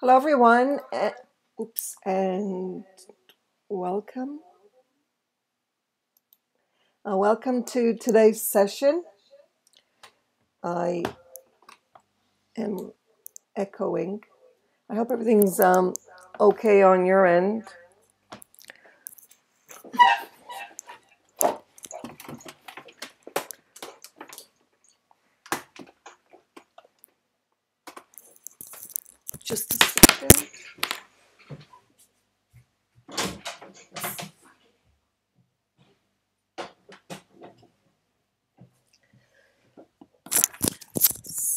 Hello, everyone. Uh, oops, and welcome. Uh, welcome to today's session. I am echoing. I hope everything's um, okay on your end. Just a second.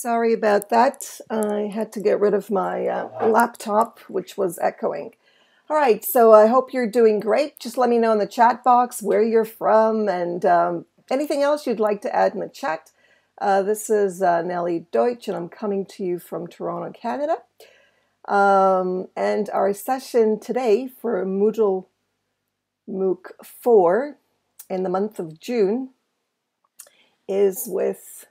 Sorry about that. I had to get rid of my uh, laptop, which was echoing. All right, so I hope you're doing great. Just let me know in the chat box where you're from and um, anything else you'd like to add in the chat. Uh, this is uh, Nellie Deutsch, and I'm coming to you from Toronto, Canada. Um, and our session today for Moodle MOOC 4 in the month of June is with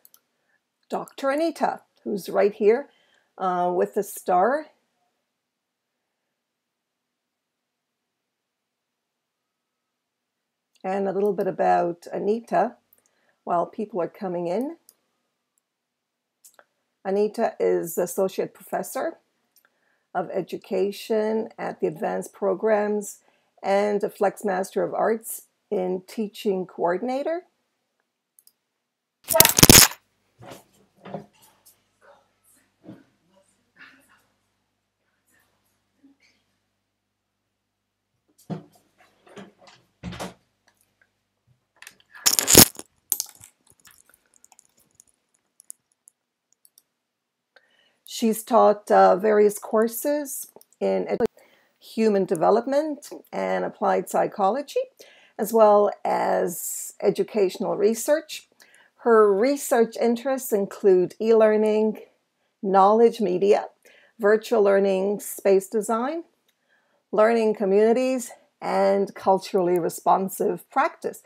Dr. Anita, who's right here uh, with the star. And a little bit about Anita while people are coming in. Anita is Associate Professor of Education at the Advanced Programs and a Flex Master of Arts in Teaching Coordinator. She's taught uh, various courses in human development and applied psychology, as well as educational research. Her research interests include e learning, knowledge media, virtual learning, space design, learning communities, and culturally responsive practice.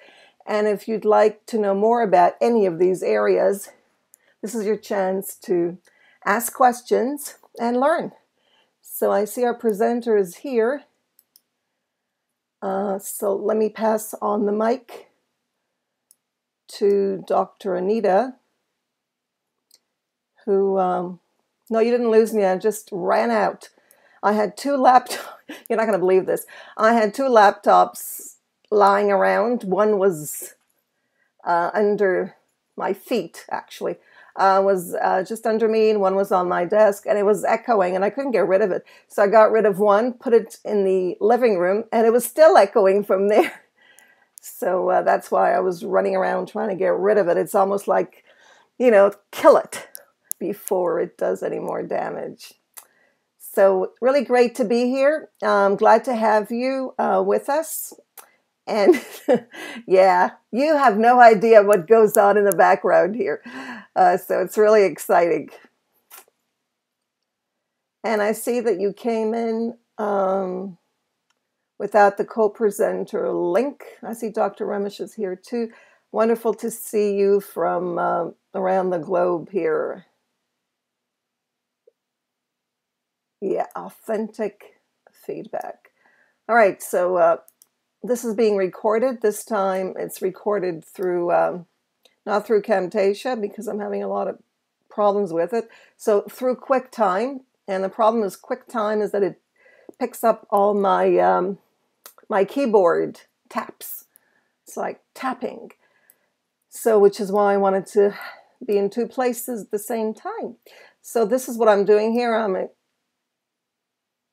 And if you'd like to know more about any of these areas, this is your chance to ask questions and learn. So I see our presenter is here. Uh, so let me pass on the mic to Dr. Anita, who, um, no, you didn't lose me. I just ran out. I had two laptops. You're not going to believe this. I had two laptops lying around. One was uh, under my feet, actually uh, was uh, just under me and one was on my desk and it was echoing and I couldn't get rid of it. So I got rid of one, put it in the living room, and it was still echoing from there. So uh, that's why I was running around trying to get rid of it. It's almost like, you know, kill it before it does any more damage. So, really great to be here. I'm glad to have you uh, with us. And yeah, you have no idea what goes on in the background here. Uh, so it's really exciting. And I see that you came in um, without the co presenter link. I see Dr. Remish is here too. Wonderful to see you from uh, around the globe here. Yeah, authentic feedback. All right, so uh, this is being recorded. This time it's recorded through, um, not through Camtasia because I'm having a lot of problems with it. So through QuickTime, and the problem is QuickTime is that it picks up all my um, my keyboard taps. It's like tapping. So which is why I wanted to be in two places at the same time. So this is what I'm doing here. I'm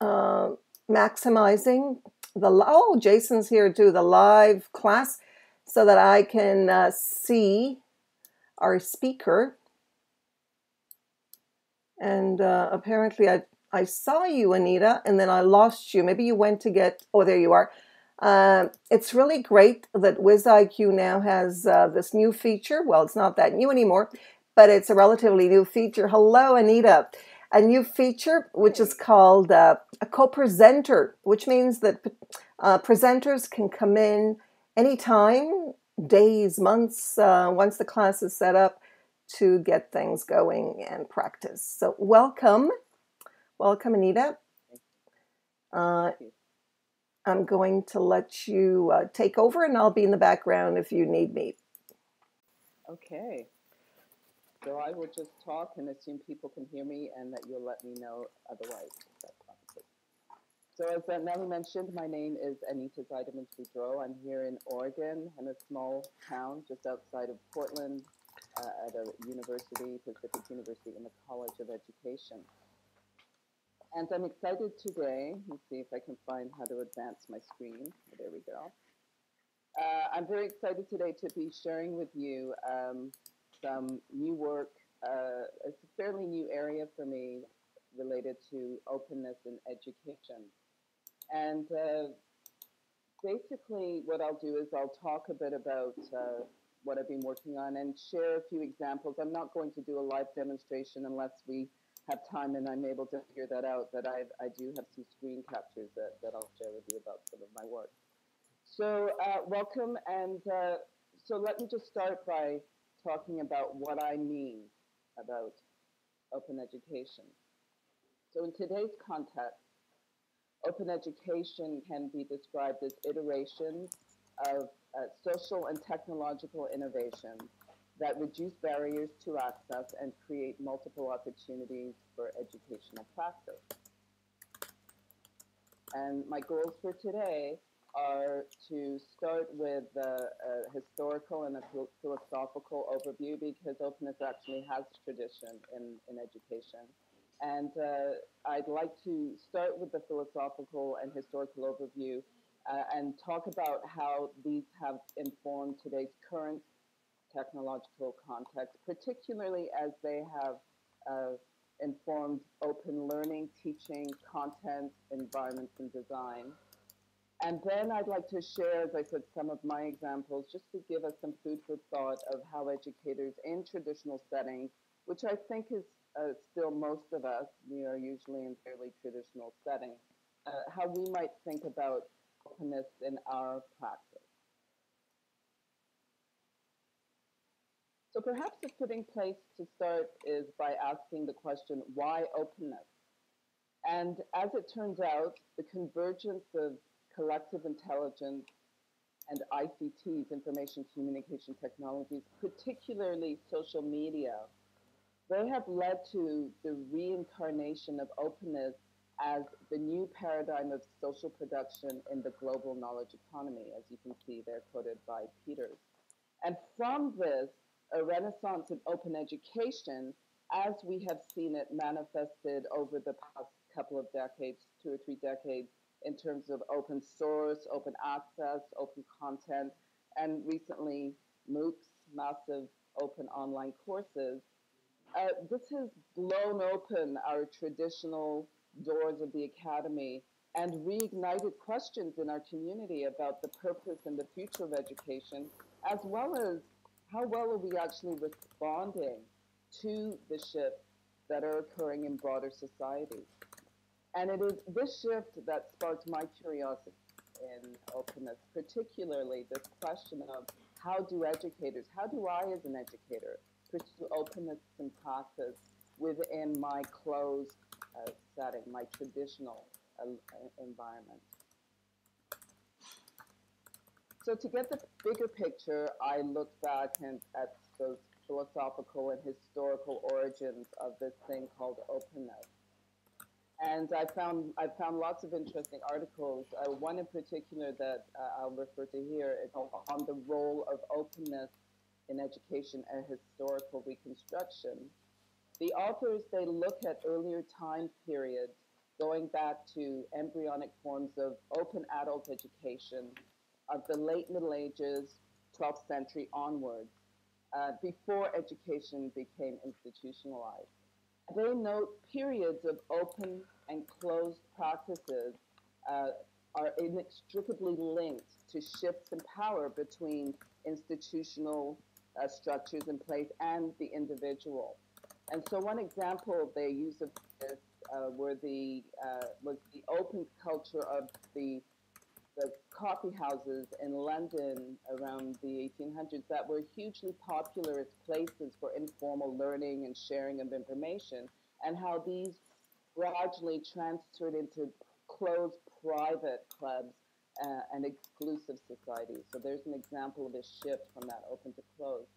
uh, maximizing the oh Jason's here too the live class so that I can uh, see our speaker. And uh, apparently I I saw you Anita and then I lost you. Maybe you went to get oh there you are. Uh, it's really great that WizIQ now has uh, this new feature. Well it's not that new anymore but it's a relatively new feature. Hello Anita a new feature which is called uh, a co-presenter, which means that uh, presenters can come in anytime, days, months, uh, once the class is set up to get things going and practice. So welcome, welcome Anita. Uh, I'm going to let you uh, take over, and I'll be in the background if you need me. Okay. So I will just talk and assume people can hear me and that you'll let me know otherwise. So as Nellie mentioned, my name is Anita Zijdemans Boudreau. I'm here in Oregon in a small town just outside of Portland uh, at a university, Pacific University in the College of Education. And I'm excited today, let's see if I can find how to advance my screen. There we go. Uh, I'm very excited today to be sharing with you um, some new work. Uh, it's a fairly new area for me related to openness in education. And uh, basically, what I'll do is I'll talk a bit about uh, what I've been working on and share a few examples. I'm not going to do a live demonstration unless we have time and I'm able to figure that out, but I, I do have some screen captures that, that I'll share with you about some of my work. So uh, welcome, and uh, so let me just start by talking about what I mean about open education. So in today's context, open education can be described as iterations of uh, social and technological innovations that reduce barriers to access and create multiple opportunities for educational practice. And my goals for today are to start with a, a historical and a philosophical overview because openness actually has tradition in, in education. And uh, I'd like to start with the philosophical and historical overview uh, and talk about how these have informed today's current technological context, particularly as they have uh, informed open learning, teaching, content, environments, and design. And then I'd like to share, as I said, some of my examples just to give us some food for thought of how educators in traditional settings, which I think is uh, still most of us, we are usually in fairly traditional settings, uh, how we might think about openness in our practice. So perhaps a fitting place to start is by asking the question, why openness? And as it turns out, the convergence of collective intelligence and ICTs, information communication technologies, particularly social media, they have led to the reincarnation of openness as the new paradigm of social production in the global knowledge economy, as you can see there quoted by Peters. And from this, a renaissance in open education, as we have seen it manifested over the past couple of decades, two or three decades, in terms of open source, open access, open content, and recently MOOCs, massive open online courses. Uh, this has blown open our traditional doors of the academy and reignited questions in our community about the purpose and the future of education, as well as how well are we actually responding to the shifts that are occurring in broader society? And it is this shift that sparked my curiosity in openness, particularly this question of how do educators, how do I as an educator pursue openness and practice within my closed uh, setting, my traditional uh, environment? So to get the bigger picture, I looked back and, at those philosophical and historical origins of this thing called openness. And I found I found lots of interesting articles. Uh, one in particular that uh, I'll refer to here is on the role of openness in education and historical reconstruction. The authors they look at earlier time periods, going back to embryonic forms of open adult education of the late Middle Ages, 12th century onwards, uh, before education became institutionalized. They note periods of open and closed practices uh, are inextricably linked to shifts in power between institutional uh, structures in place and the individual. And so one example they use of this uh, were the, uh, was the open culture of the the coffee houses in London around the 1800s that were hugely popular as places for informal learning and sharing of information, and how these gradually transferred into closed private clubs uh, and exclusive societies. So there's an example of a shift from that open to closed.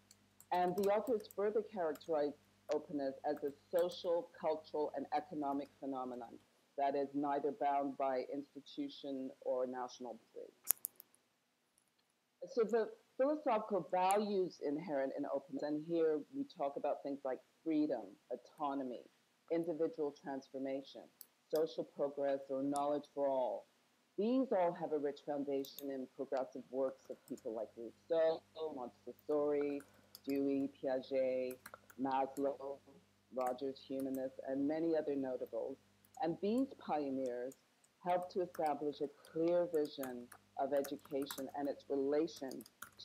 And the authors further characterize openness as a social, cultural, and economic phenomenon that is neither bound by institution or national boundary. So the philosophical values inherent in openness, and here we talk about things like freedom, autonomy, individual transformation, social progress, or knowledge for all. These all have a rich foundation in progressive works of people like Rousseau, Montessori, Dewey, Piaget, Maslow, Rogers Humanist, and many other notables. And these pioneers helped to establish a clear vision of education and its relation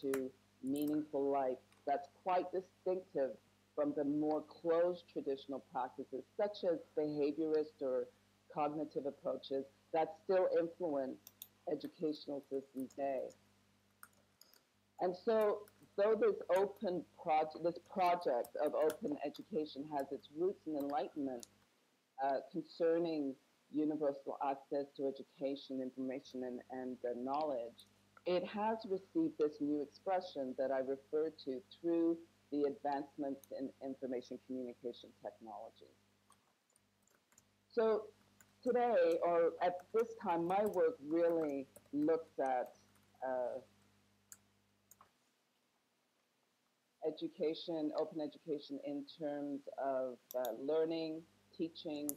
to meaningful life that's quite distinctive from the more closed traditional practices, such as behaviorist or cognitive approaches that still influence educational systems today. And so, though this open project, this project of open education has its roots in enlightenment uh, concerning universal access to education, information, and, and uh, knowledge, it has received this new expression that I referred to through the advancements in information communication technology. So today, or at this time, my work really looks at uh, education, open education in terms of uh, learning, teaching,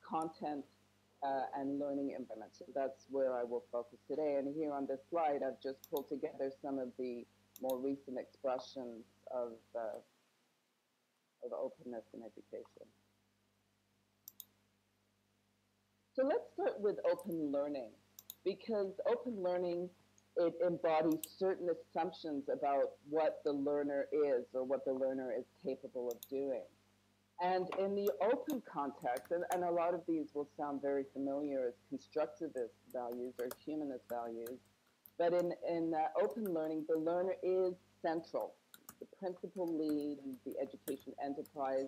content, uh, and learning environment. So that's where I will focus today. And here on this slide, I've just pulled together some of the more recent expressions of, uh, of openness in education. So let's start with open learning, because open learning, it embodies certain assumptions about what the learner is or what the learner is capable of doing. And in the open context, and, and a lot of these will sound very familiar as constructivist values or humanist values, but in, in open learning, the learner is central, the principal lead in the education enterprise.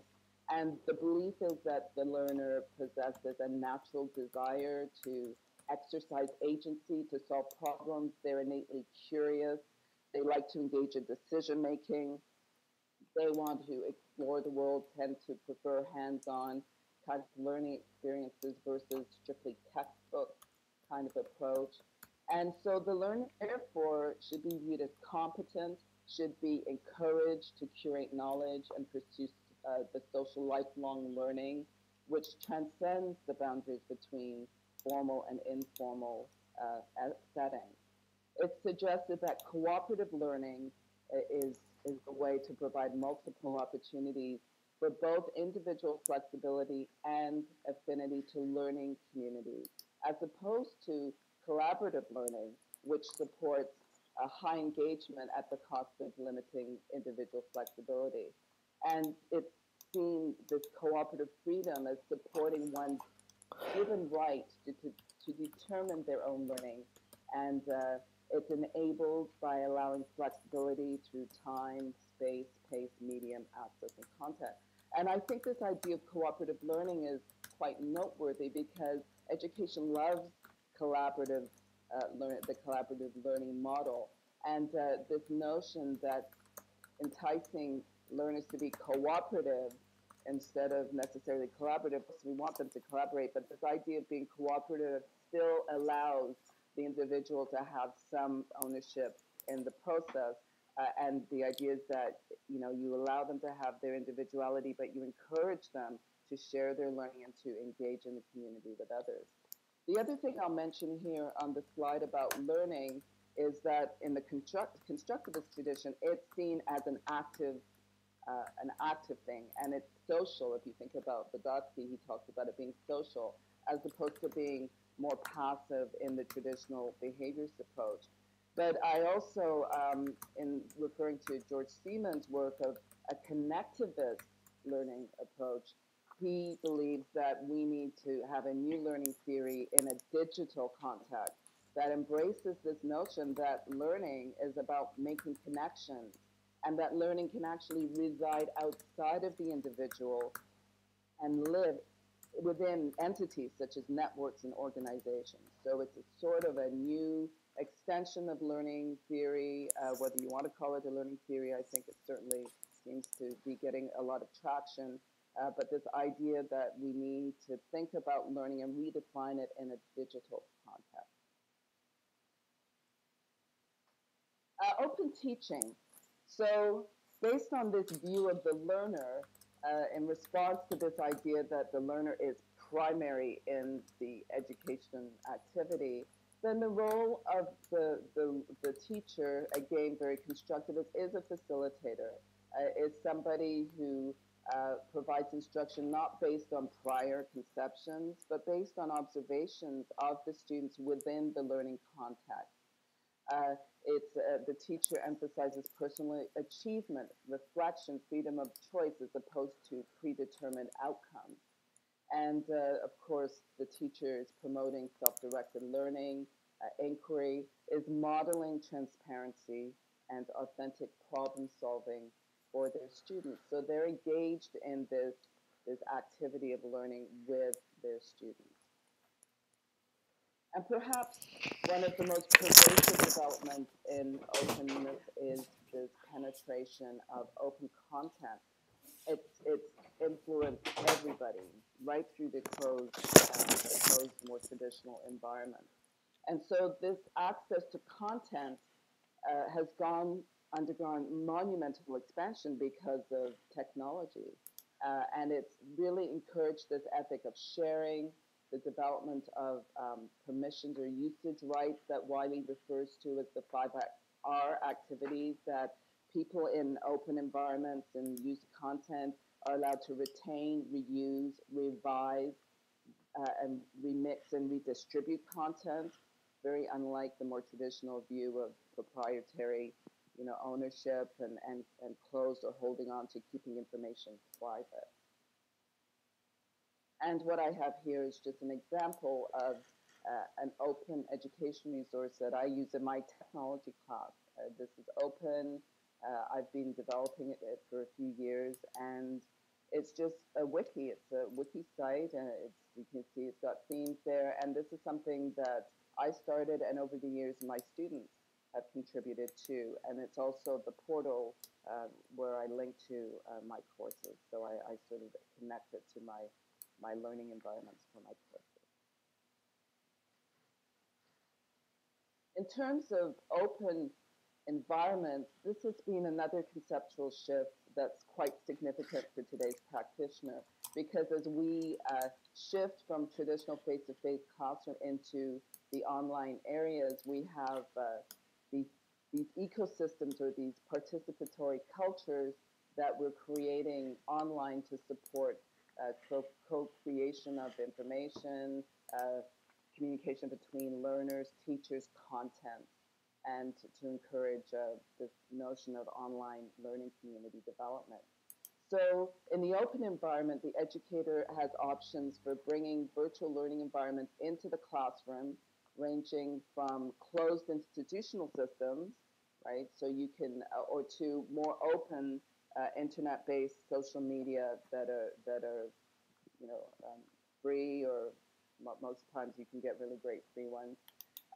And the belief is that the learner possesses a natural desire to exercise agency, to solve problems. They're innately curious. They like to engage in decision making they want to explore the world tend to prefer hands-on kind of learning experiences versus strictly textbook kind of approach. And so the learner, therefore, should be viewed as competent, should be encouraged to curate knowledge and pursue uh, the social lifelong learning, which transcends the boundaries between formal and informal uh, settings. It's suggested that cooperative learning uh, is is the way to provide multiple opportunities for both individual flexibility and affinity to learning communities, as opposed to collaborative learning, which supports a high engagement at the cost of limiting individual flexibility. And it's seen this cooperative freedom as supporting one's given right to, to, to determine their own learning and uh, it's enabled by allowing flexibility through time, space, pace, medium, access, and content. And I think this idea of cooperative learning is quite noteworthy because education loves collaborative uh, learn, the collaborative learning model. And uh, this notion that enticing learners to be cooperative instead of necessarily collaborative, we want them to collaborate, but this idea of being cooperative still allows the individual to have some ownership in the process. Uh, and the idea is that you know you allow them to have their individuality, but you encourage them to share their learning and to engage in the community with others. The other thing I'll mention here on the slide about learning is that in the construct, constructivist tradition, it's seen as an active, uh, an active thing, and it's social. If you think about Vygotsky, he talks about it being social, as opposed to being more passive in the traditional behaviorist approach. But I also, um, in referring to George Siemens' work of a connectivist learning approach, he believes that we need to have a new learning theory in a digital context that embraces this notion that learning is about making connections and that learning can actually reside outside of the individual and live within entities such as networks and organizations. So it's a sort of a new extension of learning theory, uh, whether you want to call it a learning theory, I think it certainly seems to be getting a lot of traction. Uh, but this idea that we need to think about learning and redefine it in a digital context. Uh, open teaching. So based on this view of the learner, uh, in response to this idea that the learner is primary in the education activity, then the role of the, the, the teacher, again, very constructive, is, is a facilitator, uh, is somebody who uh, provides instruction not based on prior conceptions, but based on observations of the students within the learning context. Uh, it's uh, the teacher emphasizes personal achievement, reflection, freedom of choice as opposed to predetermined outcomes. And uh, of course, the teacher is promoting self-directed learning, uh, inquiry, is modeling transparency and authentic problem solving for their students. So they're engaged in this, this activity of learning with their students. And perhaps one of the most pervasive developments in openness is this penetration of open content. It's, it's influenced everybody right through the closed, uh, the closed, more traditional environment. And so this access to content uh, has gone undergone monumental expansion because of technology. Uh, and it's really encouraged this ethic of sharing, the development of um, permissions or usage rights that Wiley refers to as the five R activities that people in open environments and use content are allowed to retain, reuse, revise, uh, and remix and redistribute content, very unlike the more traditional view of proprietary you know, ownership and, and, and closed or holding on to keeping information private. And what I have here is just an example of uh, an open education resource that I use in my technology class. Uh, this is open. Uh, I've been developing it for a few years, and it's just a wiki. It's a wiki site, and it's you can see it's got themes there. And this is something that I started, and over the years, my students have contributed to. And it's also the portal uh, where I link to uh, my courses. So I, I sort of connect it to my my learning environments for my courses. In terms of open environments, this has been another conceptual shift that's quite significant for today's practitioner because as we uh, shift from traditional face-to-face classroom into the online areas, we have uh, these, these ecosystems or these participatory cultures that we're creating online to support uh, co-creation of information, uh, communication between learners, teachers, content, and to, to encourage uh, this notion of online learning community development. So in the open environment, the educator has options for bringing virtual learning environments into the classroom, ranging from closed institutional systems, right? So you can, uh, or to more open uh, internet-based social media that are that are, you know, um, free or most times you can get really great free ones.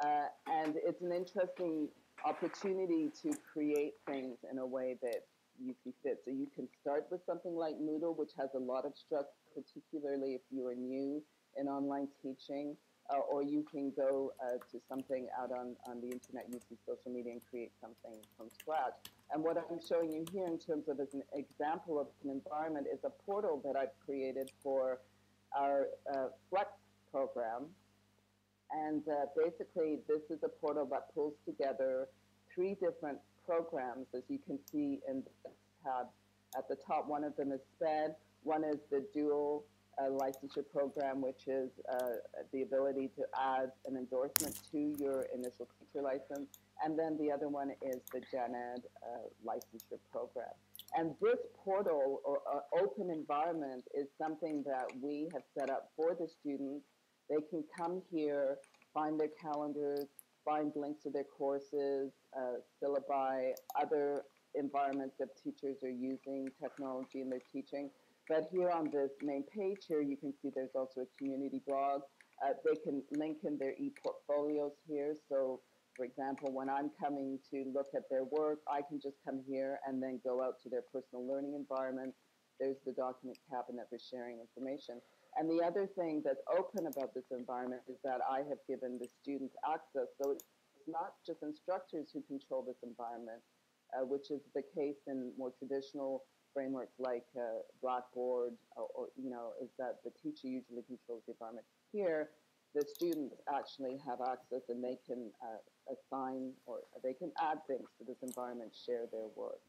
Uh, and it's an interesting opportunity to create things in a way that you see fit. So you can start with something like Moodle, which has a lot of structure, particularly if you are new in online teaching uh, or you can go uh, to something out on, on the internet using social media and create something from scratch. And what I'm showing you here in terms of as an example of an environment is a portal that I've created for our uh, Flex program. And uh, basically, this is a portal that pulls together three different programs, as you can see in the tab at the top. One of them is SPED, one is the dual a licensure program, which is uh, the ability to add an endorsement to your initial teacher license. And then the other one is the Gen Ed uh, licensure program. And this portal or uh, open environment is something that we have set up for the students. They can come here, find their calendars, find links to their courses, uh, syllabi, other environments that teachers are using technology in their teaching But here on this main page here, you can see there's also a community blog. Uh, they can link in their e-portfolios here. So for example, when I'm coming to look at their work, I can just come here and then go out to their personal learning environment. There's the document cabinet for sharing information. And the other thing that's open about this environment is that I have given the students access. So it's not just instructors who control this environment, uh, which is the case in more traditional frameworks like uh, Blackboard, or, or, you know, is that the teacher usually controls the environment. Here, the students actually have access and they can uh, assign or they can add things to this environment, share their work.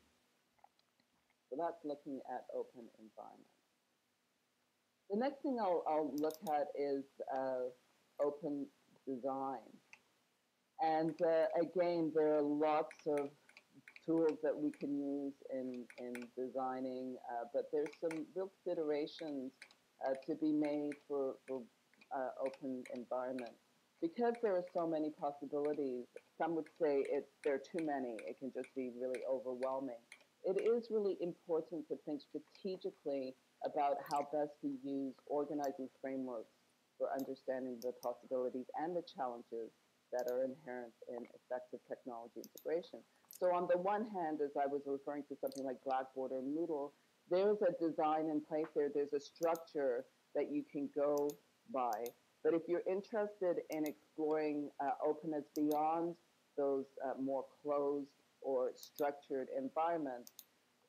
So that's looking at open environment. The next thing I'll, I'll look at is uh, open design. And uh, again, there are lots of tools that we can use in, in designing, uh, but there's some real considerations uh, to be made for, for uh, open environment. Because there are so many possibilities, some would say it, there are too many. It can just be really overwhelming. It is really important to think strategically about how best to use organizing frameworks for understanding the possibilities and the challenges that are inherent in effective technology integration. So on the one hand, as I was referring to something like Blackboard or Moodle, there's a design in place there. There's a structure that you can go by. But if you're interested in exploring uh, openness beyond those uh, more closed or structured environments,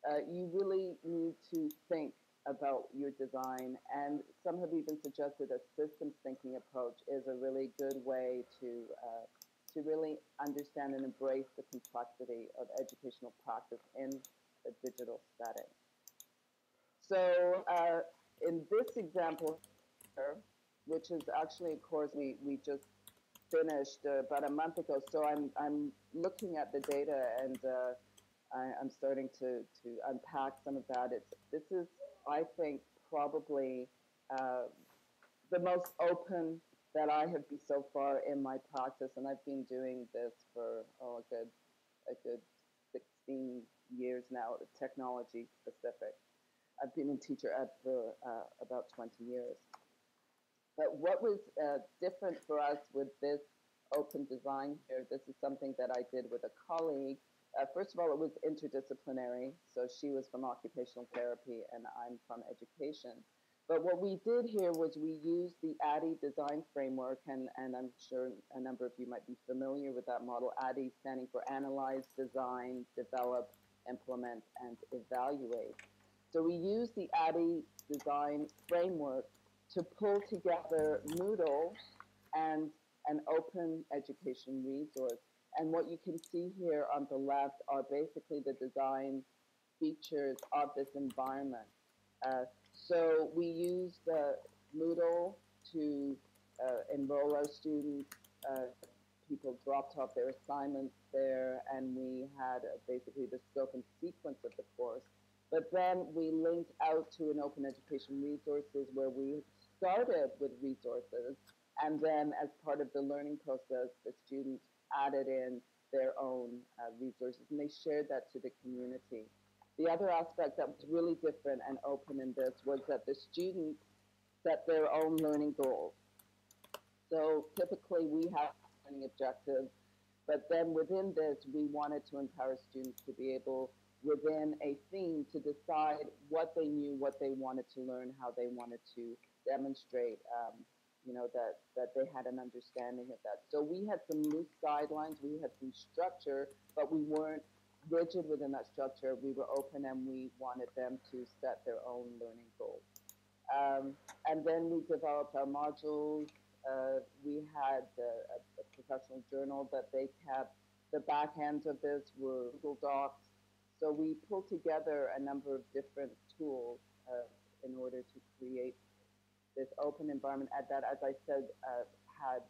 uh, you really need to think about your design. And some have even suggested a systems thinking approach is a really good way to uh, to really understand and embrace the complexity of educational practice in a digital setting. So uh, in this example here, which is actually a course we, we just finished uh, about a month ago, so I'm, I'm looking at the data and uh, I, am starting to, to unpack some of that. It's, this is, I think, probably uh, the most open that I have been so far in my practice, and I've been doing this for oh, a good, a good 16 years now, technology specific. I've been in teacher ed for uh, about 20 years. But what was uh, different for us with this open design here, this is something that I did with a colleague uh, first of all, it was interdisciplinary. So she was from occupational therapy and I'm from education. But what we did here was we used the ADDIE design framework, and, and I'm sure a number of you might be familiar with that model. ADDIE standing for Analyze, Design, Develop, Implement, and Evaluate. So we used the ADDIE design framework to pull together Moodle and an open education resource and what you can see here on the left are basically the design features of this environment. Uh, so we use the Moodle to uh, enroll our students. Uh, people dropped off their assignments there, and we had uh, basically the scope and sequence of the course. But then we linked out to an open education resources where we started with resources, and then as part of the learning process, the students added in their own uh, resources and they shared that to the community. The other aspect that was really different and open in this was that the students set their own learning goals. So typically we have learning objectives, but then within this, we wanted to empower students to be able, within a theme, to decide what they knew, what they wanted to learn, how they wanted to demonstrate um, you know, that, that they had an understanding of that. So we had some loose guidelines, we had some structure, but we weren't rigid within that structure. We were open and we wanted them to set their own learning goals. Um, and then we developed our modules. Uh, we had a, a, professional journal that they kept. The back ends of this were Google Docs. So we pulled together a number of different tools uh, in order to create this open environment at that, as I said, uh, had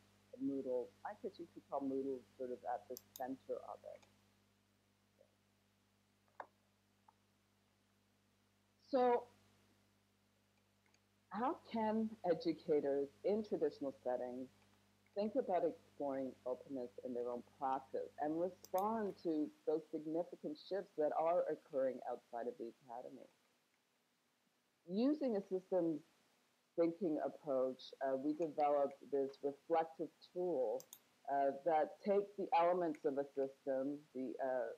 Moodle, I guess you could call Moodle sort of at the center of it. So how can educators in traditional settings think about exploring openness in their own practice and respond to those significant shifts that are occurring outside of the academy? using a systems thinking approach, uh, we developed this reflective tool uh, that takes the elements of a system, the, uh,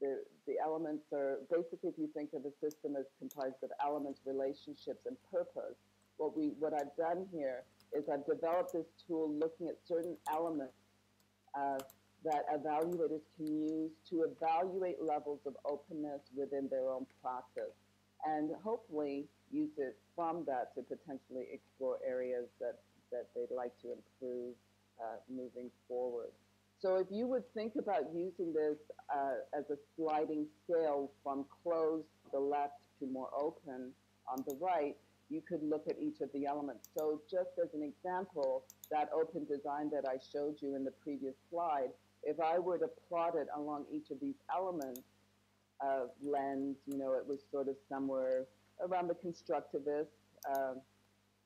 the, the elements are basically, if you think of a system as comprised of elements, relationships, and purpose, what, we, what I've done here is I've developed this tool looking at certain elements uh, that evaluators can use to evaluate levels of openness within their own practice and hopefully use it from that to potentially explore areas that, that they'd like to improve uh, moving forward. So if you would think about using this uh, as a sliding scale from closed to the left to more open on the right, you could look at each of the elements. So just as an example, that open design that I showed you in the previous slide, if I were to plot it along each of these elements, uh, lens, you know, it was sort of somewhere around the constructivist uh,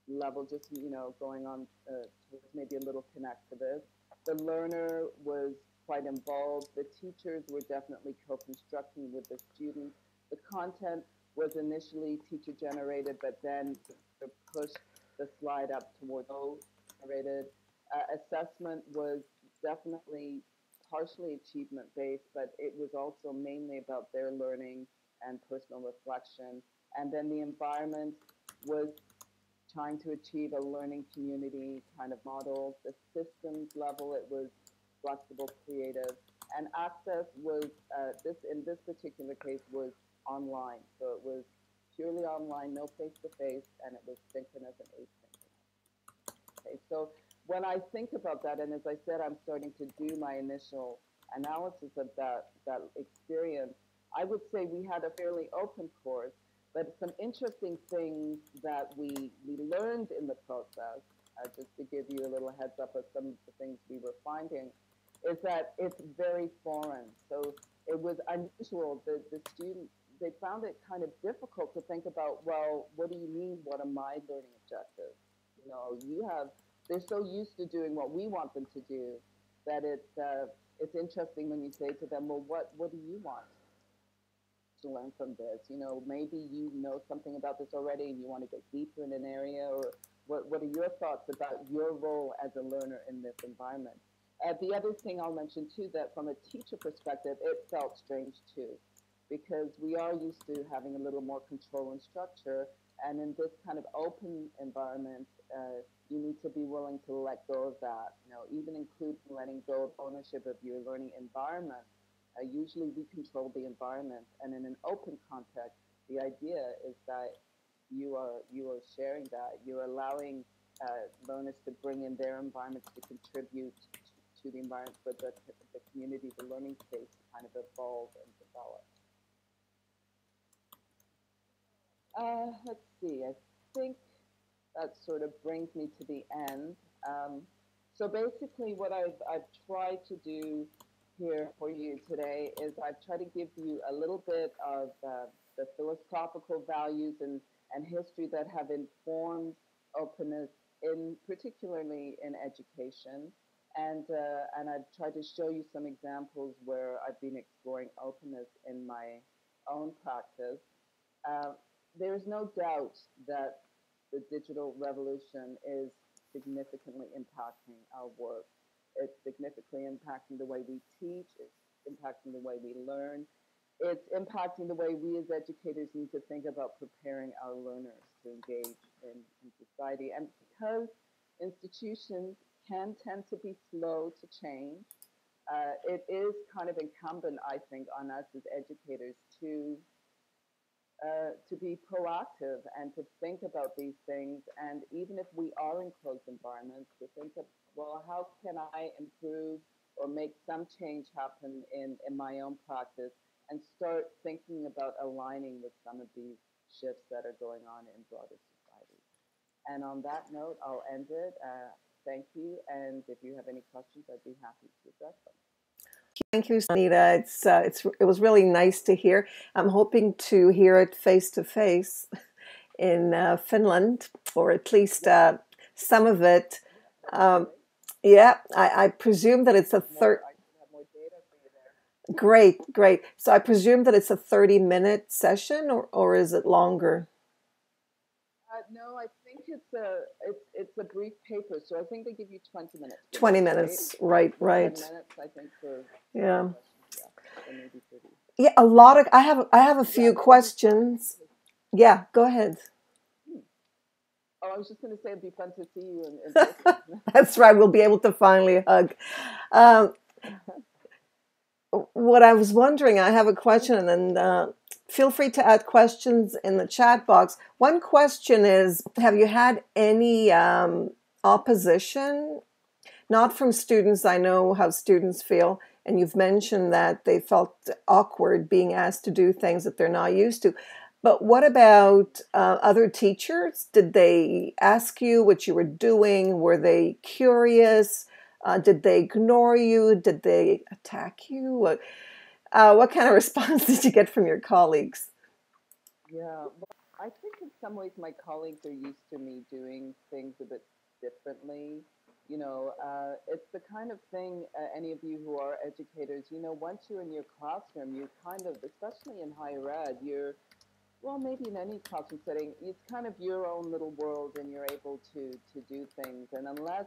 level, just, you know, going on uh, towards maybe a little connectivist. The learner was quite involved. The teachers were definitely co-constructing with the students. The content was initially teacher generated, but then pushed the slide up towards generated. Uh, assessment was definitely partially achievement based, but it was also mainly about their learning and personal reflection. And then the environment was trying to achieve a learning community kind of model. The systems level, it was flexible, creative, and access was uh, this in this particular case was online. So it was purely online, no face to face, and it was synchronous and asynchronous. Okay, so when I think about that, and as I said, I'm starting to do my initial analysis of that, that experience, I would say we had a fairly open course, but some interesting things that we, we learned in the process, uh, just to give you a little heads up of some of the things we were finding, is that it's very foreign. So it was unusual. The, the students, they found it kind of difficult to think about, well, what do you mean, what are my learning objectives? You know, you have they're so used to doing what we want them to do that it's uh, it's interesting when you say to them, well, what what do you want to learn from this? You know, maybe you know something about this already and you want to get deeper in an area, or what what are your thoughts about your role as a learner in this environment? Uh, the other thing I'll mention too, that from a teacher perspective, it felt strange too, because we are used to having a little more control and structure, and in this kind of open environment. Uh, you need to be willing to let go of that. You know, even including letting go of ownership of your learning environment. Uh, usually, we control the environment, and in an open context, the idea is that you are you are sharing that. You're allowing uh, learners to bring in their environments to contribute to, to the environment for the, the community, the learning space to kind of evolve and develop. Uh, let's see. I think that sort of brings me to the end. Um, so basically, what I've, I've tried to do here for you today is I've tried to give you a little bit of the philosophical values and, and history that have informed openness in particularly in education. And, uh, and I've tried to show you some examples where I've been exploring openness in my own practice. Uh, there's no doubt that the digital revolution is significantly impacting our work. It's significantly impacting the way we teach, it's impacting the way we learn, it's impacting the way we as educators need to think about preparing our learners to engage in, in society. And because institutions can tend to be slow to change, uh, it is kind of incumbent, I think, on us as educators to uh, to be proactive and to think about these things. And even if we are in closed environments, to think of, well, how can I improve or make some change happen in, in my own practice and start thinking about aligning with some of these shifts that are going on in broader society. And on that note, I'll end it. Uh, thank you. And if you have any questions, I'd be happy to address them. Thank you, Anita. It's uh, it's it was really nice to hear. I'm hoping to hear it face to face in uh, Finland, or at least uh, some of it. Um, yeah, I, I, presume that it's a third. Great, great. So I presume that it's a 30 minute session, or, or is it longer? no, I think it's a it's it's a brief paper, so I think they give you twenty minutes. Twenty minutes, right, right. Ten minutes, I think, for yeah. Yeah, Yeah, a lot of I have I have a few yeah, questions. Yeah, go ahead. Oh, I was just going to say it'd be fun to see you. In, in That's right. We'll be able to finally hug. Um, what I was wondering, I have a question, and uh, feel free to add questions in the chat box. One question is Have you had any um, opposition? Not from students, I know how students feel, and you've mentioned that they felt awkward being asked to do things that they're not used to. But what about uh, other teachers? Did they ask you what you were doing? Were they curious? Uh, did they ignore you? Did they attack you? What, uh, what kind of response did you get from your colleagues? Yeah, I think in some ways my colleagues are used to me doing things a bit differently. You know, uh, it's the kind of thing, uh, any of you who are educators, you know, once you're in your classroom, you're kind of, especially in higher ed, you're well, maybe in any classroom setting, it's kind of your own little world and you're able to, to do things. And unless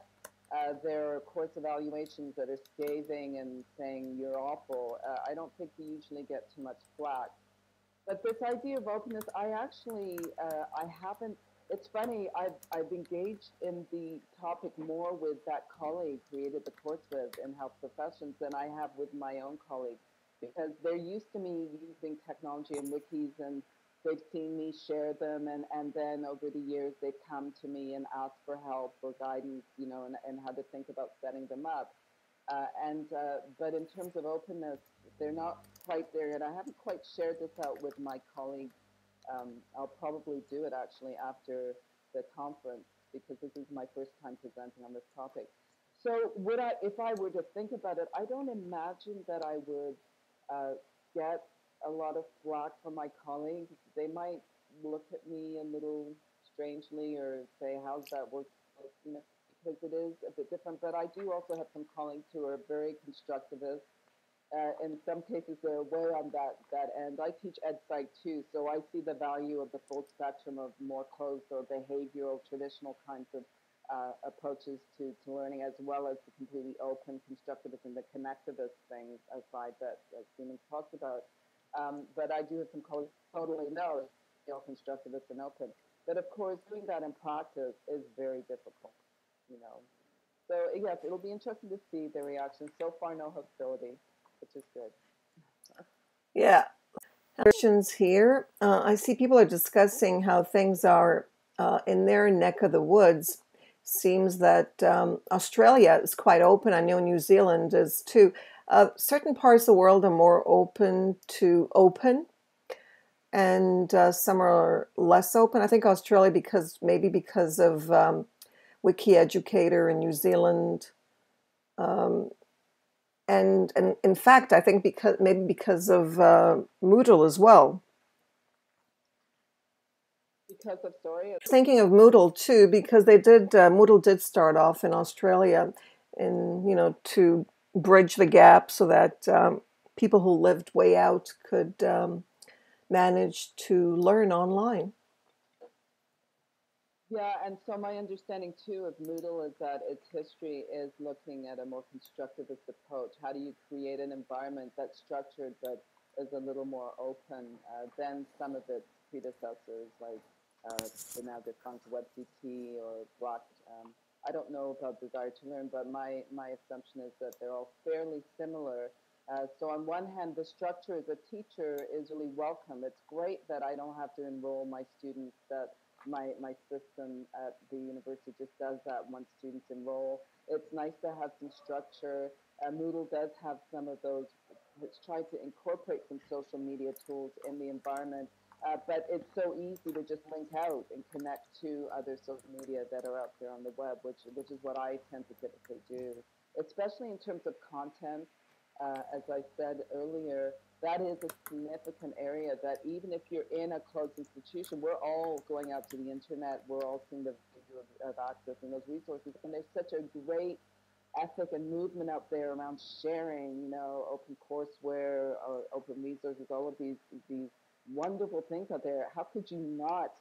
uh, there are course evaluations that are scathing and saying you're awful, uh, I don't think we usually get too much flack. But this idea of openness, I actually, uh, I haven't, it's funny, I've, I've engaged in the topic more with that colleague created the course with in health professions than I have with my own colleagues because they're used to me using technology and wikis and they've seen me share them and, and then over the years they've come to me and asked for help or guidance you know and, and how to think about setting them up. Uh, and uh, but in terms of openness they're not quite there yet. I haven't quite shared this out with my colleagues. Um, i'll probably do it actually after the conference because this is my first time presenting on this topic. So would i if i were to think about it i don't imagine that i would uh, get a lot of flack from my colleagues. They might look at me a little strangely or say, "How's that work?" Because it is a bit different. But I do also have some colleagues who are very constructivist. Uh, in some cases, they're way on that that end. I teach ed psych too, so I see the value of the full spectrum of more closed or behavioral, traditional kinds of uh, approaches to, to learning, as well as the completely open constructivist and the connectivist things aside that, that Siemens talked about. Um, but I do have some totally no, you know, constructivist and open. But of course, doing that in practice is very difficult, you know. So yes, it'll be interesting to see the reaction. So far, no hostility, which is good. Yeah. Questions here. Uh, I see people are discussing how things are uh, in their neck of the woods. Seems that um, Australia is quite open. I know New Zealand is too. Uh, certain parts of the world are more open to open, and uh, some are less open. I think Australia, because maybe because of um, Wiki Educator in New Zealand, um, and and in fact, I think because maybe because of uh, Moodle as well. Because of story. Thinking of Moodle too, because they did uh, Moodle did start off in Australia, in you know to bridge the gap so that um, people who lived way out could um, manage to learn online. Yeah, and so my understanding too of Moodle is that its history is looking at a more constructivist approach. How do you create an environment that's structured but is a little more open uh, than some of its predecessors, like uh, the now defunct WebCT or Block um, I don't know about desire to learn, but my, my assumption is that they're all fairly similar. Uh, so on one hand, the structure as a teacher is really welcome. It's great that I don't have to enroll my students, that my, my system at the university just does that once students enroll. It's nice to have some structure. Uh, Moodle does have some of those, which try to incorporate some social media tools in the environment uh, but it's so easy to just link out and connect to other social media that are out there on the web, which which is what I tend to typically do, especially in terms of content. Uh, as I said earlier, that is a significant area that even if you're in a closed institution, we're all going out to the internet. We're all seeing the value of, of accessing those resources, and there's such a great ethic and movement out there around sharing, you know, open courseware or open resources, all of these these wonderful things out there. How could you not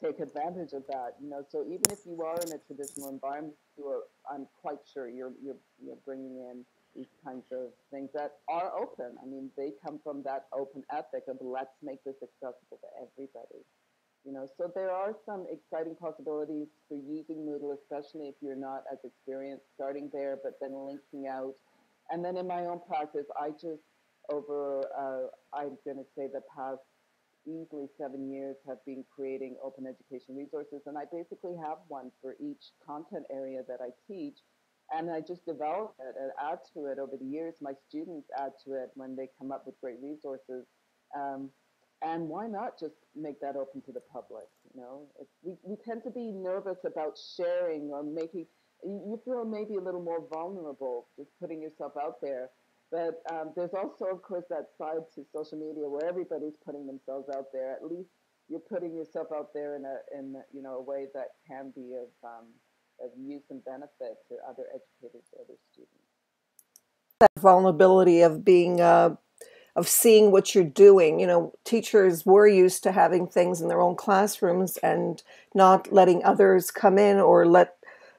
take advantage of that. You know, so even if you are in a traditional environment, you are, I'm quite sure you're you're you're bringing in these kinds of things that are open. I mean, they come from that open ethic of let's make this accessible to everybody. You know, so there are some exciting possibilities for using Moodle, especially if you're not as experienced, starting there, but then linking out. And then in my own practice, I just over, uh, I'm going to say the past easily seven years have been creating open education resources. And I basically have one for each content area that I teach. And I just develop it and add to it over the years. My students add to it when they come up with great resources. Um, and why not just make that open to the public? You know, we, we tend to be nervous about sharing or making, you feel maybe a little more vulnerable just putting yourself out there. But um, there's also, of course, that side to social media where everybody's putting themselves out there. At least you're putting yourself out there in a, in you know, a way that can be of, um, of use and benefit to other educators or other students. That vulnerability of being uh, of seeing what you're doing. You know, teachers were used to having things in their own classrooms and not letting others come in or let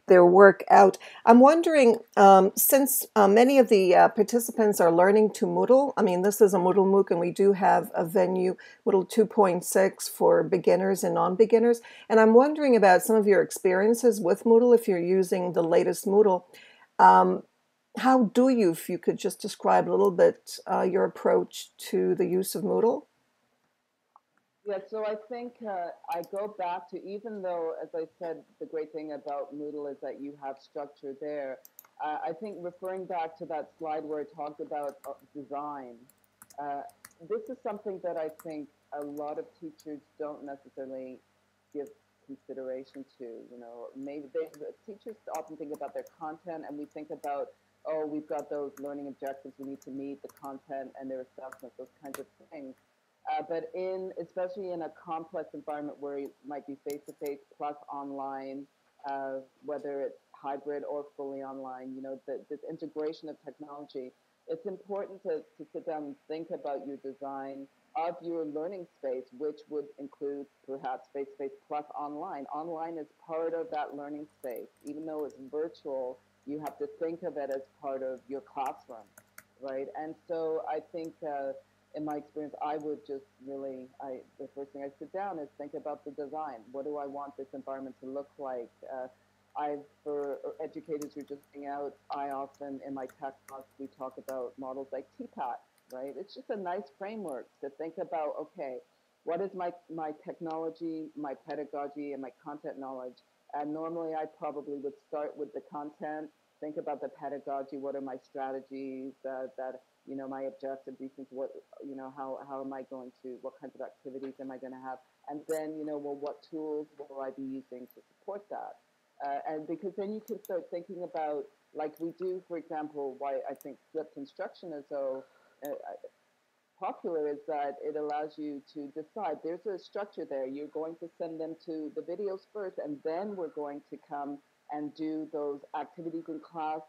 their work out. I'm wondering, um, since uh, many of the uh, participants are learning to Moodle, I mean, this is a Moodle MOOC, and we do have a venue, Moodle 2.6, for beginners and non beginners. And I'm wondering about some of your experiences with Moodle if you're using the latest Moodle. Um, how do you, if you could just describe a little bit uh, your approach to the use of Moodle? Yeah, so I think uh, I go back to even though, as I said, the great thing about Moodle is that you have structure there. Uh, I think referring back to that slide where I talked about uh, design, uh, this is something that I think a lot of teachers don't necessarily give consideration to. You know, maybe they, teachers often think about their content, and we think about oh, we've got those learning objectives we need to meet, the content and their assessment, those kinds of things. Uh, but in, especially in a complex environment where it might be face-to-face plus online, uh, whether it's hybrid or fully online, you know, the, this integration of technology, it's important to, to sit down and think about your design of your learning space, which would include perhaps face-to-face plus online. Online is part of that learning space, even though it's virtual you have to think of it as part of your classroom, right? And so I think, uh, in my experience, I would just really, I the first thing I sit down is think about the design. What do I want this environment to look like? Uh, I, for educators who are just being out, I often in my tech class we talk about models like TPACK, right? It's just a nice framework to think about. Okay, what is my my technology, my pedagogy, and my content knowledge? And normally I probably would start with the content, think about the pedagogy, what are my strategies, uh, that, you know, my objectives, these things, what, you know, how, how am I going to, what kinds of activities am I going to have? And then, you know, well, what tools will I be using to support that? Uh, and because then you can start thinking about, like we do, for example, why I think flipped instruction is so uh, popular is that it allows you to decide there's a structure there. You're going to send them to the videos first, and then we're going to come and do those activities in class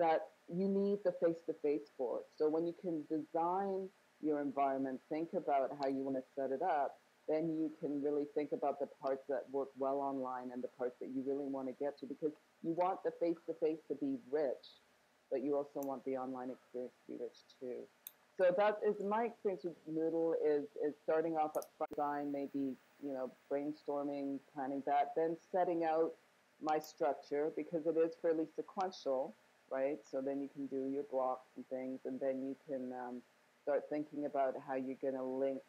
that you need the face to face for. So when you can design your environment, think about how you want to set it up, then you can really think about the parts that work well online and the parts that you really want to get to because you want the face to face to be rich, but you also want the online experience to be rich too so that is my experience with Moodle is is starting off at design, maybe you know brainstorming, planning that, then setting out my structure because it is fairly sequential, right? So then you can do your blocks and things, and then you can um, start thinking about how you're going to link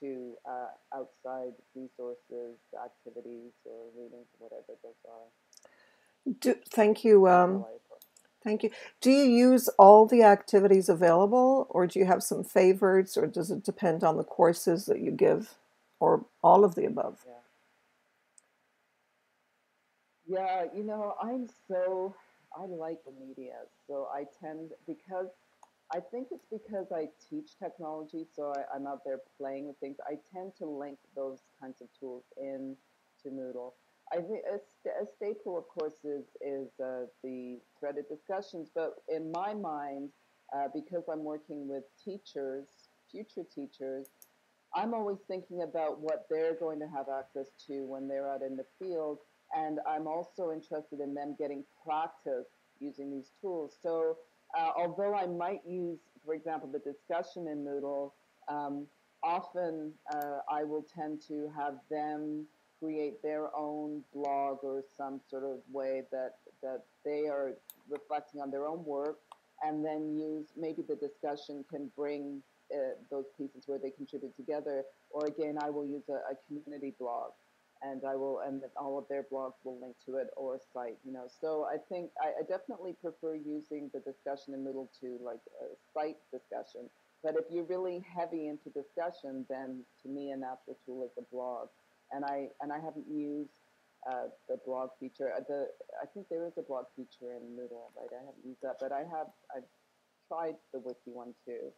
to uh, outside resources, activities, or readings, whatever those are. Do, thank you. Um, Thank you. Do you use all the activities available, or do you have some favorites, or does it depend on the courses that you give, or all of the above? Yeah, yeah you know, I'm so, I like the media. So I tend, because I think it's because I teach technology, so I, am out there playing with things. I tend to link those kinds of tools in to Moodle. I think a, a, staple, of course, is is uh, the threaded discussions. But in my mind, uh, because I'm working with teachers, future teachers, I'm always thinking about what they're going to have access to when they're out in the field. And I'm also interested in them getting practice using these tools. So uh, although I might use, for example, the discussion in Moodle, um, often uh, I will tend to have them create their own blog or some sort of way that, that they are reflecting on their own work and then use maybe the discussion can bring uh, those pieces where they contribute together or again i will use a, a, community blog and i will and all of their blogs will link to it or a site you know so i think I, I definitely prefer using the discussion in Moodle to like a site discussion but if you're really heavy into discussion then to me a natural tool is a blog and i and i haven't used uh, the blog feature. Uh, the I think there is a blog feature in Moodle, right? I haven't used that, but I have. I've tried the wiki one too.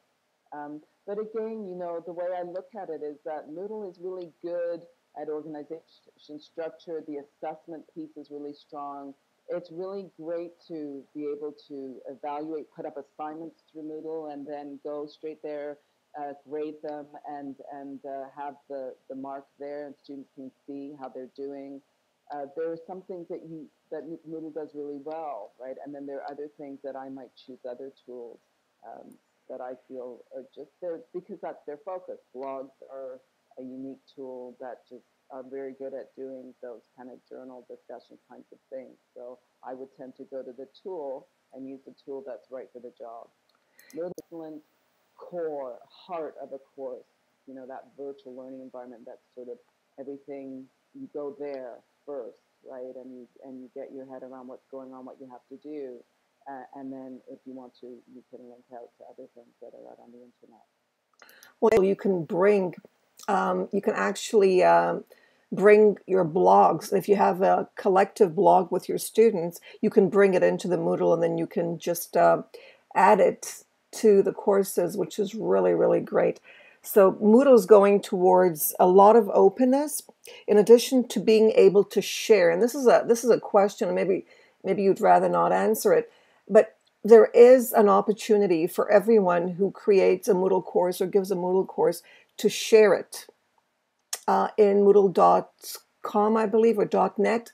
Um, but again, you know, the way I look at it is that Moodle is really good at organization structure. The assessment piece is really strong. It's really great to be able to evaluate, put up assignments through Moodle, and then go straight there, uh, grade them, and and uh, have the the mark there, and students can see how they're doing. Uh, there are some things that you that Moodle does really well, right? And then there are other things that I might choose other tools um, that I feel are just there because that's their focus. Blogs are a unique tool that just are very good at doing those kind of journal discussion kinds of things. So I would tend to go to the tool and use the tool that's right for the job. Moodle core, heart of a course, you know, that virtual learning environment that's sort of everything you go there first, right? And you and you get your head around what's going on, what you have to do, uh, and then if you want to, you can link out to other things that are out on the internet. Well, you can bring, um, you can actually. Um, bring your blogs. If you have a collective blog with your students, you can bring it into the Moodle and then you can just uh, add it to the courses, which is really, really great. So Moodle is going towards a lot of openness, in addition to being able to share. And this is a this is a question, maybe maybe you'd rather not answer it, but there is an opportunity for everyone who creates a Moodle course or gives a Moodle course to share it uh, in Moodle.com, I believe, or .net,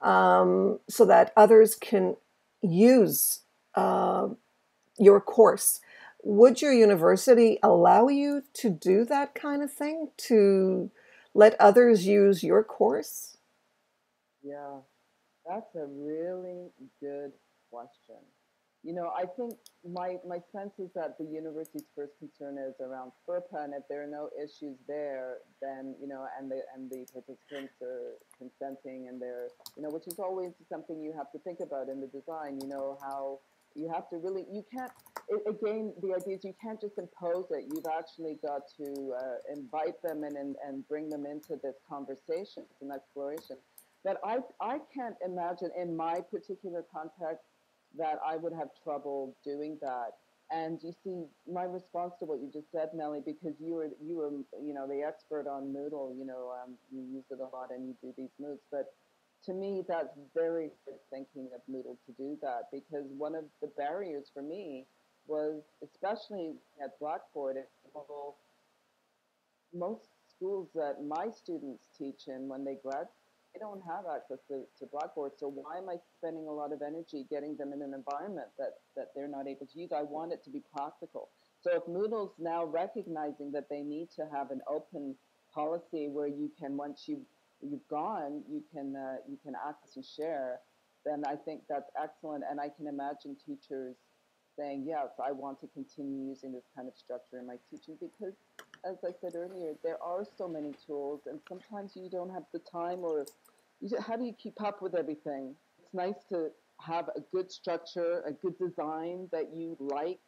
um, so that others can use uh, your course. Would your university allow you to do that kind of thing to let others use your course? Yeah that's a really good question you know i think my my sense is that the university's first concern is around FERPA, and if there are no issues there then you know and the and the participants are consenting and they're you know which is always something you have to think about in the design you know how you have to really you can't it, again the idea is you can't just impose it. You've actually got to uh, invite them in and, and bring them into this conversation it's an exploration. But I, I can't imagine in my particular context that I would have trouble doing that. And you see, my response to what you just said, Nellie, because you were you were you know the expert on Moodle, you know um, you use it a lot and you do these moves, but to me, that's very good thinking of Moodle to do that because one of the barriers for me was, especially at Blackboard, most schools that my students teach in when they graduate, they don't have access to, to Blackboard. So why am I spending a lot of energy getting them in an environment that, that they're not able to use? I want it to be practical. So if Moodle's now recognizing that they need to have an open policy where you can, once you you've gone, you can uh, you can access and share, then I think that's excellent. And I can imagine teachers saying, yes, I want to continue using this kind of structure in my teaching because, as I said earlier, there are so many tools, and sometimes you don't have the time or you, how do you keep up with everything? It's nice to have a good structure, a good design that you like,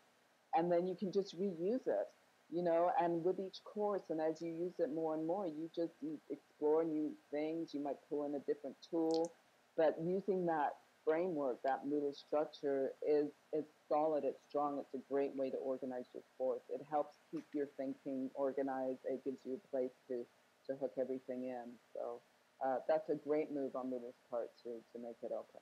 and then you can just reuse it you know and with each course and as you use it more and more you just explore new things you might pull in a different tool but using that framework that Moodle structure is it's solid it's strong it's a great way to organize your course it helps keep your thinking organized it gives you a place to to hook everything in so uh, that's a great move on Moodle's part to to make it open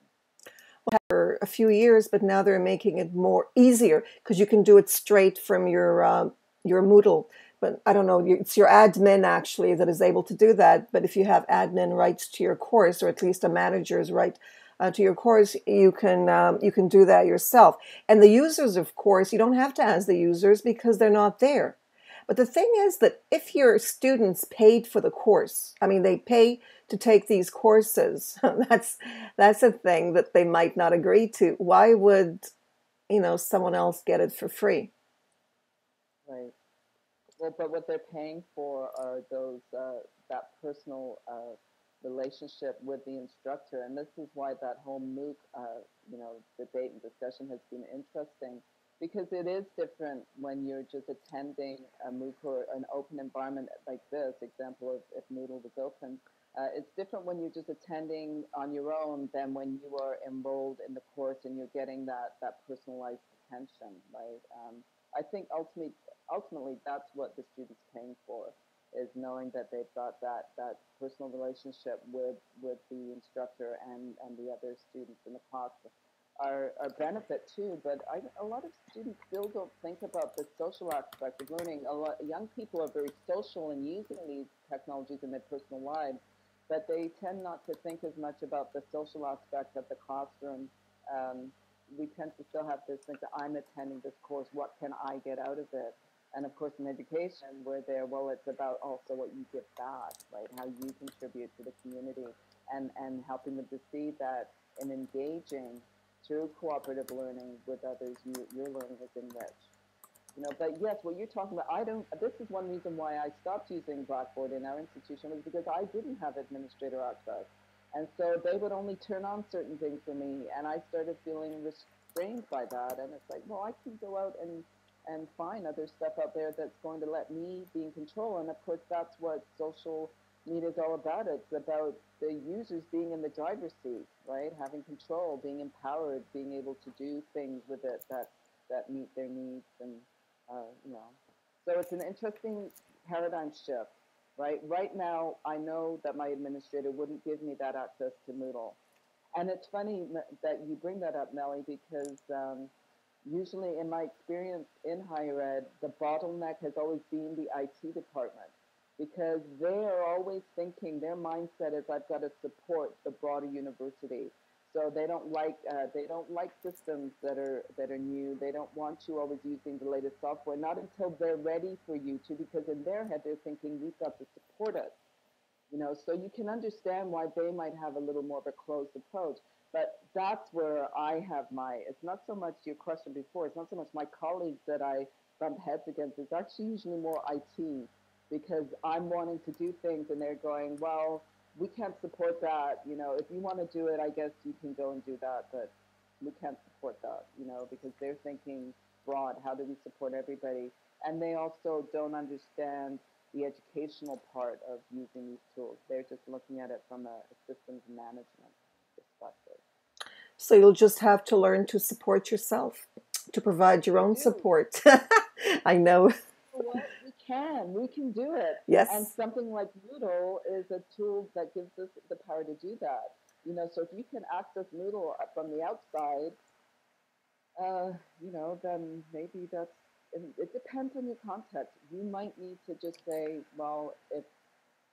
Well, for a few years, but now they're making it more easier because you can do it straight from your uh, your Moodle. but I don't know, it's your admin actually that is able to do that. But if you have admin rights to your course, or at least a manager's right uh, to your course, you can um, you can do that yourself. And the users, of course, you don't have to ask the users because they're not there. But the thing is that if your students paid for the course, I mean, they pay to take these courses. that's that's a thing that they might not agree to. Why would you know someone else get it for free? Right. Well, but what they're paying for are those uh, that personal uh, relationship with the instructor, and this is why that whole MOOC, uh, you know, debate and discussion has been interesting because it is different when you're just attending a MOOC or an open environment like this. Example of if Moodle was open. Uh, it's different when you're just attending on your own than when you are enrolled in the course and you're getting that, that personalized attention, right? Um, I think ultimately, ultimately that's what the student's paying for is knowing that they've got that, that personal relationship with, with the instructor and, and the other students in the class are, are benefit too, but I, a lot of students still don't think about the social aspect of learning. A lot, young people are very social in using these technologies in their personal lives, but they tend not to think as much about the social aspect of the classroom. Um, we tend to still have this think that I'm attending this course, what can I get out of it? And of course, in education, we're there, well, it's about also what you give back, right? How you contribute to the community and, and helping them to see that in engaging through cooperative learning with others, you, your learning is enriched. You know, but yes, what you're talking about, I don't. This is one reason why I stopped using Blackboard in our institution was because I didn't have administrator access, and so they would only turn on certain things for me, and I started feeling restrained by that. And it's like, well, I can go out and and find other stuff out there that's going to let me be in control. And of course, that's what social media is all about. It's about the users being in the driver's seat, right? Having control, being empowered, being able to do things with it that that meet their needs, and uh, you know. So it's an interesting paradigm shift, right? Right now, I know that my administrator wouldn't give me that access to Moodle, and it's funny that you bring that up, Nellie, because. Um, usually, in my experience in higher ed, the bottleneck has always been the IT department because they are always thinking their mindset is I've got to support the broader university. So they don't like uh, they don't like systems that are that are new. They don't want you always using the latest software. Not until they're ready for you to, because in their head they're thinking we've got to support it. You know, so you can understand why they might have a little more of a closed approach. But that's where I have my. It's not so much your question before. It's not so much my colleagues that I bump heads against. It's actually usually more IT because I'm wanting to do things and they're going, well, we can't support that. You know, if you want to do it, I guess you can go and do that, but we can't support that, you know, because they're thinking broad. How do we support everybody? And they also don't understand the educational part of using these tools. They're just looking at it from a, systems management. So you'll just have to learn to support yourself, to provide your own support. I know We can. We can do it. Yes. And something like Moodle is a tool that gives us the power to do that. You know, so if you can access Moodle from the outside, uh, you know, then maybe that's. It depends on your context. You might need to just say, well, if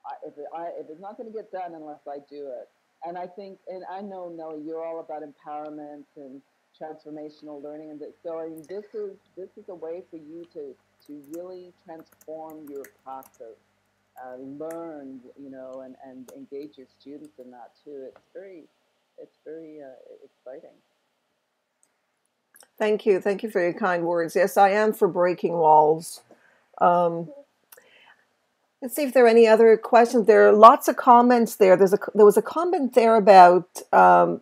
I, if it, I, if it's not going to get done unless I do it. And I think, and I know Nellie, you're all about empowerment and transformational learning, and so I mean, this is this is a way for you to to really transform your process, uh, learn, you know, and, and engage your students in that too. It's very, it's very uh, exciting. Thank you. Thank you for your kind words. Yes, I am for breaking walls. Um, let's see if there are any other questions. There are lots of comments there. There's a there was a comment there about um,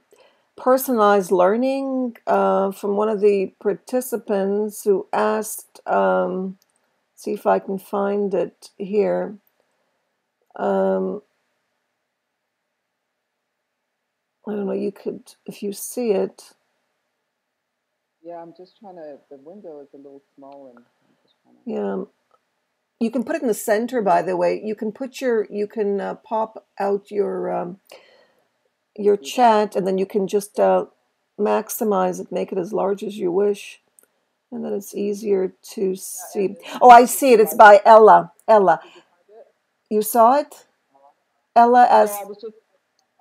personalized learning uh, from one of the participants who asked, um, see if I can find it here. Um, I don't know, you could, if you see it. Yeah, I'm just trying to, the window is a little small and I'm just trying to. Yeah. You can put it in the center, by the way. You can put your, you can uh, pop out your, um, your chat and then you can just uh, maximize it, make it as large as you wish. and then it's easier to see. Oh, I see it. It's by Ella. Ella. You saw it? Ella as. I.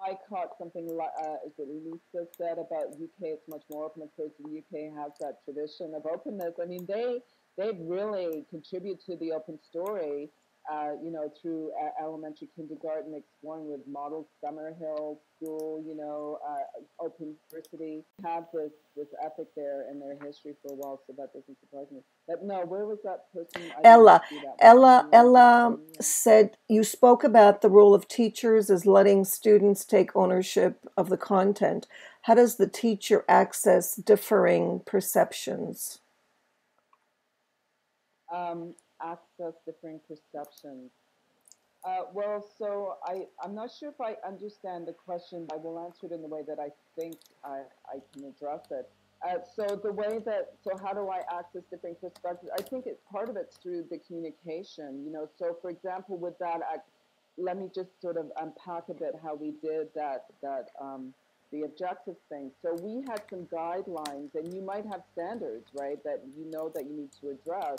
I caught something like uh, is it Lisa said about UK. It's much more open. Of course, the UK has that tradition of openness. I mean, they they really contribute to the open story uh, you know, through uh, elementary kindergarten, exploring with model Summerhill School, you know, uh, Open University, have this this ethic there in their history for a while, so that doesn't surprise me. But no, where was that person? Ella. Ella. Ella said you spoke about the role of teachers as letting students take ownership of the content. How does the teacher access differing perceptions? Um, access different perceptions? Uh, well, so I, I'm not sure if I understand the question, I will answer it in the way that I think I, I can address it. Uh, so the way that, so how do I access different perspectives? I think it's part of it's through the communication, you know, so for example, with that, I, let me just sort of unpack a bit how we did that, that, um, the objective thing. So we had some guidelines and you might have standards, right, that you know that you need to address.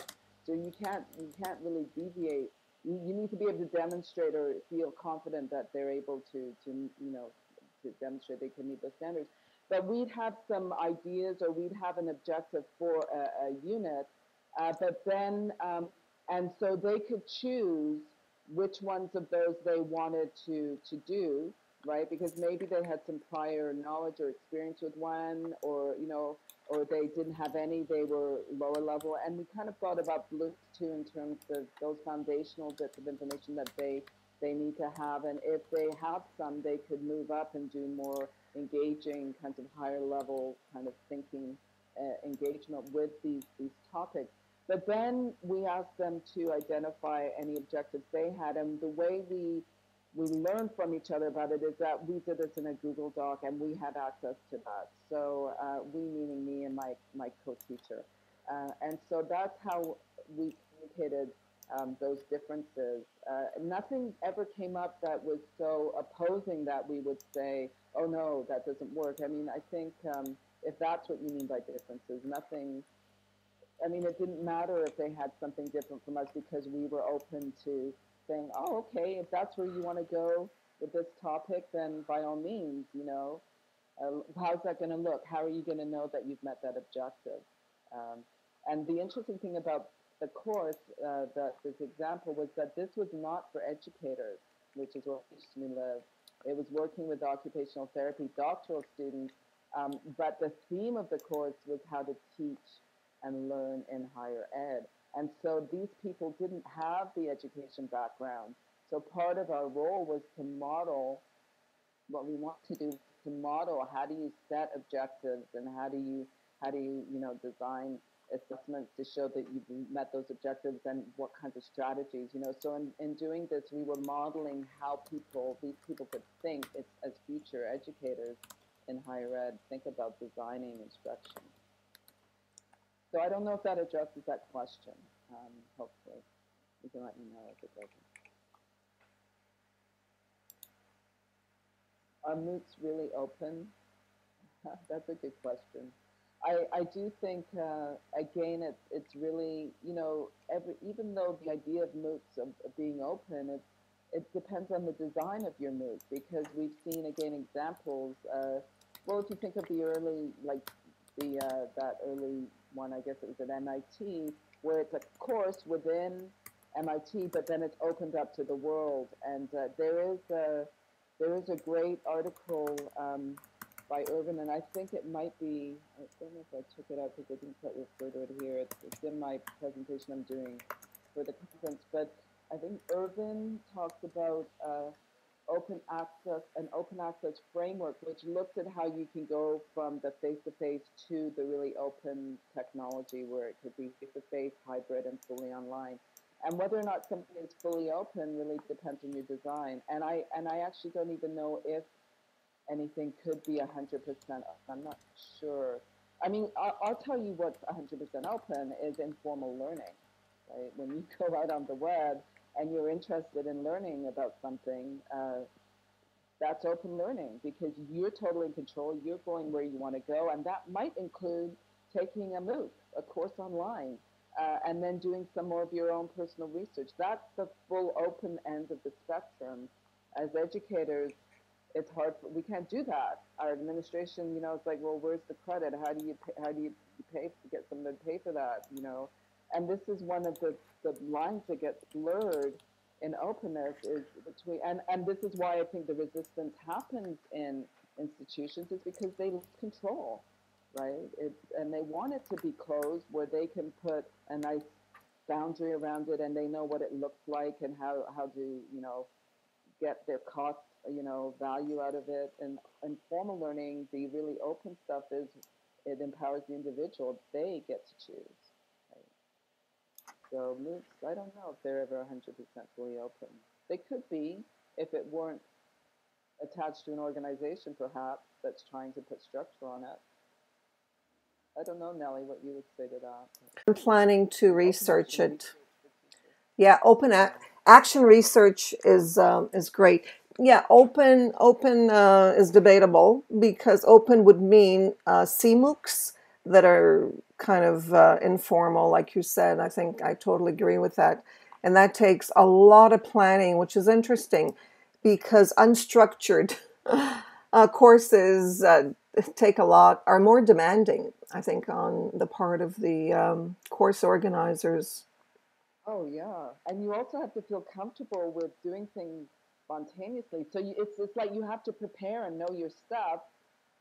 So you can't you can't really deviate. You, need to be able to demonstrate or feel confident that they're able to to you know to demonstrate they can meet the standards. But we'd have some ideas or we'd have an objective for a, a unit, uh, but then um, and so they could choose which ones of those they wanted to to do right because maybe they had some prior knowledge or experience with one or you know or they didn't have any, they were lower level. And we kind of thought about Bloom's too in terms of those foundational bits of information that they they need to have. And if they have some, they could move up and do more engaging, kinds of higher level kind of thinking uh, engagement with these these topics. But then we asked them to identify any objectives they had, and the way we we learned from each other about it is that we did this in a Google Doc and we had access to that. So uh, we meaning me and my, my co-teacher. Uh, and so that's how we communicated um, those differences. Uh, nothing ever came up that was so opposing that we would say, oh no, that doesn't work. I mean, I think um, if that's what you mean by differences, nothing, I mean, it didn't matter if they had something different from us because we were open to saying, oh, okay, if that's where you want to go with this topic, then by all means, you know, uh, how's that going to look? How are you going to know that you've met that objective? Um, and the interesting thing about the course, uh, that this example was that this was not for educators, which is where Me Live. It was working with occupational therapy doctoral students, um, but the theme of the course was how to teach and learn in higher ed. And so these people didn't have the education background. So part of our role was to model what we want to do to model how do you set objectives and how do you how do you you know design assessments to show that you've met those objectives and what kinds of strategies you know so in, in doing this we were modeling how people these people could think as future educators in higher ed think about designing instruction so I don't know if that addresses that question. Um, hopefully, you can let me know if it doesn't. Are MOOCs really open? That's a good question. I, I do think uh, again it's it's really you know every even though the idea of MOOCs of, of being open it it depends on the design of your MOOC because we've seen again examples. Uh, well, if you think of the early like the uh, that early one, I guess it was at MIT, where it's a course within MIT, but then it's opened up to the world. And uh, there is a there is a great article um, by Irvine, and I think it might be. I don't know if I took it out because I didn't quite refer to it here. It's, it's in my presentation I'm doing for the conference, but I think Irvine talks about. Uh, open access, an open access framework, which looks at how you can go from the face-to-face to the really open technology where it could be face-to-face, hybrid, and fully online. And whether or not something is fully open really depends on your design. And I and I actually don't even know if anything could be 100% open. I'm not sure. I mean, I'll, I'll tell you what's 100% open is informal learning. Right? When you go out on the web, and you're interested in learning about something, uh, that's open learning because you're totally in control. You're going where you want to go, and that might include taking a MOOC, a course online, uh, and then doing some more of your own personal research. That's the full open end of the spectrum. As educators, it's hard. For, we can't do that. Our administration, you know, it's like, well, where's the credit? How do you pay, how do you pay to get someone to pay for that? You know, and this is one of the, the lines that gets blurred in openness is between and, and this is why I think the resistance happens in institutions is because they lose control, right? It, and they want it to be closed where they can put a nice boundary around it and they know what it looks like and how, how to, you know, get their cost, you know, value out of it. And in formal learning, the really open stuff is it empowers the individual. They get to choose. So MOOCs, I don't know if they're ever 100% fully open. They could be if it weren't attached to an organization, perhaps, that's trying to put structure on it. I don't know, Nellie, what you would say to that. I'm planning to research it. Yeah, open a- action research is um, is great. Yeah, open open uh, is debatable because open would mean uh, CMOOCs that are kind of uh, informal, like you said. I think I totally agree with that. And that takes a lot of planning, which is interesting because unstructured uh, courses uh, take a lot, are more demanding, I think, on the part of the um, course organizers. Oh, yeah. And you also have to feel comfortable with doing things spontaneously. So you, it's, it's like you have to prepare and know your stuff,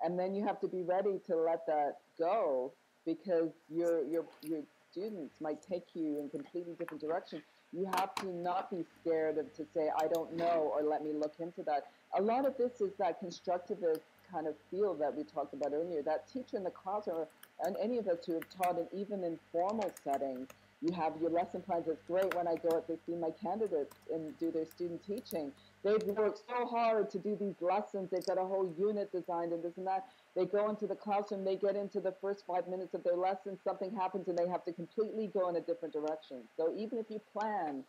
and then you have to be ready to let that go because your your your students might take you in completely different directions. You have to not be scared of to say I don't know or let me look into that. A lot of this is that constructivist kind of feel that we talked about earlier. That teacher in the classroom and any of us who have taught in even in formal settings, you have your lesson plans. It's great when I go out to see my candidates and do their student teaching. They've worked so hard to do these lessons. They've got a whole unit designed and this and that. They go into the classroom, they get into the first five minutes of their lesson, something happens, and they have to completely go in a different direction. So even if you plan,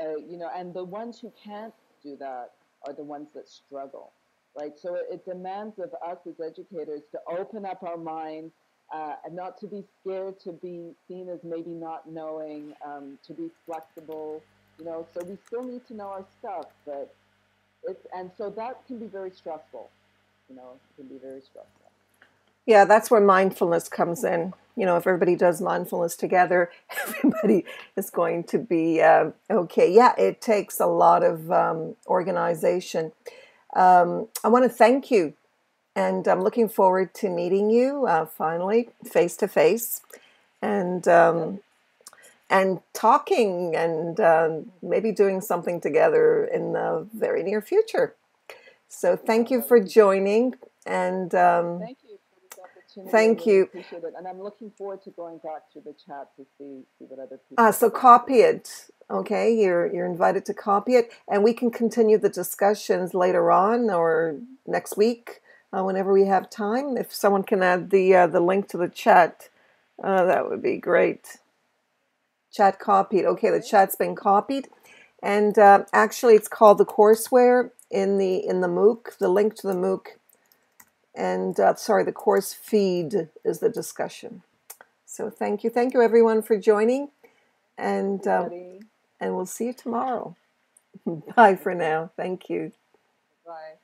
uh, you know, and the ones who can't do that are the ones that struggle, right? So it, it demands of us as educators to open up our minds uh, and not to be scared to be seen as maybe not knowing, um, to be flexible, you know. So we still need to know our stuff, but it's and so that can be very stressful, you know, it can be very stressful. Yeah, that's where mindfulness comes in. You know, if everybody does mindfulness together, everybody is going to be uh, okay. Yeah, it takes a lot of um, organization. Um, I want to thank you, and I'm looking forward to meeting you uh, finally face to face, and um, and talking, and uh, maybe doing something together in the very near future. So, thank you for joining, and um, thank you for this opportunity. Thank really you. Appreciate it. And I'm looking forward to going back to the chat to see, see what other people. Ah, so copy it. Okay, you're you're invited to copy it, and we can continue the discussions later on or next week, uh, whenever we have time. If someone can add the uh, the link to the chat, uh, that would be great. Chat copied. Okay, the chat's been copied, and uh, actually, it's called the courseware in the in the MOOC. The link to the MOOC and uh, sorry, the course feed is the discussion. So thank you, thank you everyone for joining, and um, and we'll see you tomorrow. Bye for now. Thank you. Bye.